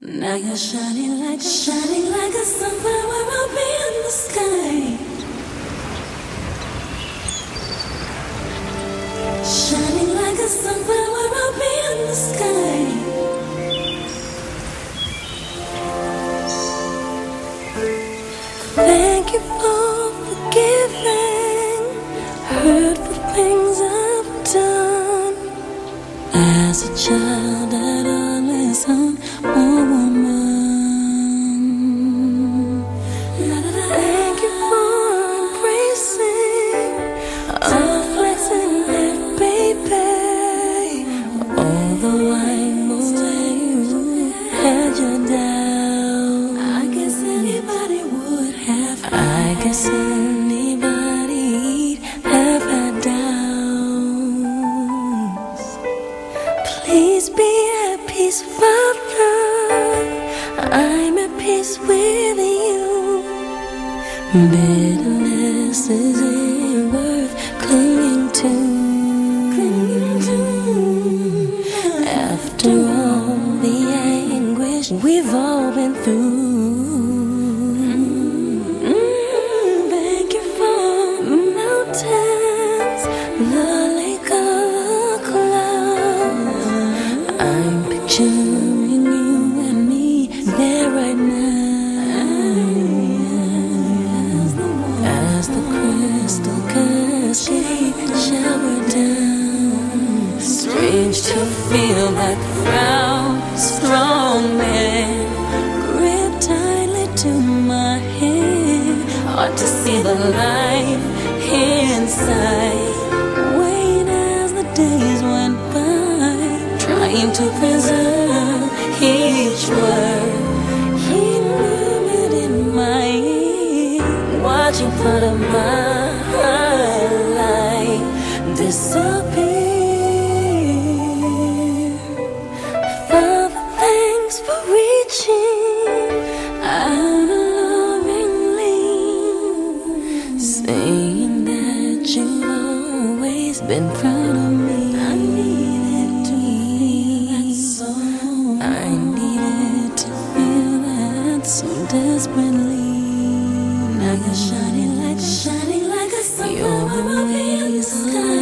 Now you're shining like a shining like a sunflower up in the sky. Shining like a sunflower up in the sky. Thank you for forgiving hurtful things I've done. As a child, I'd always on I guess anybody'd have had doubts. Please be at peace, Father. I'm at peace with you. Bitterness isn't worth clinging to. After all the anguish we've all been through. To feel that frown strong man. Grip tightly to my head. Hard to see the light inside days went by. Trying to preserve each word. He murmured in my ear Watching part of my life disappear. Father, thanks for reaching Saying that you'll always been front of me. I needed to feel that so. I needed to feel that so desperately. Like a shining, light, shining, like a sun above the sky.